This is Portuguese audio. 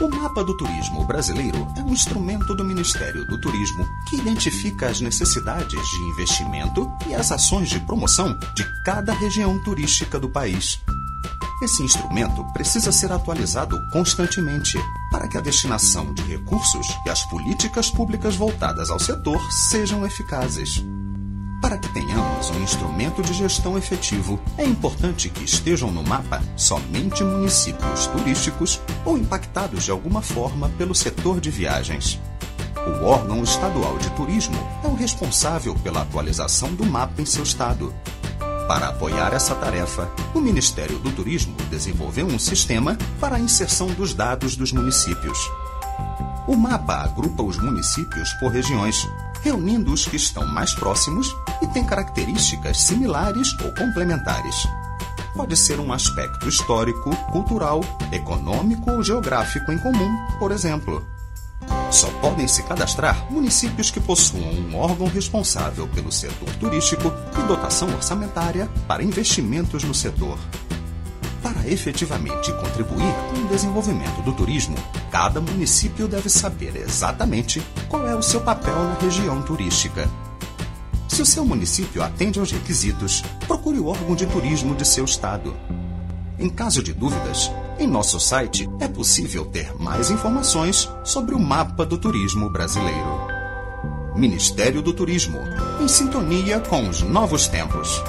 O Mapa do Turismo Brasileiro é um instrumento do Ministério do Turismo que identifica as necessidades de investimento e as ações de promoção de cada região turística do país. Esse instrumento precisa ser atualizado constantemente para que a destinação de recursos e as políticas públicas voltadas ao setor sejam eficazes. Para que tenhamos um instrumento de gestão efetivo, é importante que estejam no mapa somente municípios turísticos ou impactados de alguma forma pelo setor de viagens. O órgão estadual de turismo é o responsável pela atualização do mapa em seu estado. Para apoiar essa tarefa, o Ministério do Turismo desenvolveu um sistema para a inserção dos dados dos municípios. O mapa agrupa os municípios por regiões, reunindo os que estão mais próximos e têm características similares ou complementares. Pode ser um aspecto histórico, cultural, econômico ou geográfico em comum, por exemplo. Só podem se cadastrar municípios que possuam um órgão responsável pelo setor turístico e dotação orçamentária para investimentos no setor. Para efetivamente contribuir com o desenvolvimento do turismo, cada município deve saber exatamente qual é o seu papel na região turística. Se o seu município atende aos requisitos, procure o órgão de turismo de seu estado. Em caso de dúvidas, em nosso site é possível ter mais informações sobre o mapa do turismo brasileiro. Ministério do Turismo, em sintonia com os novos tempos.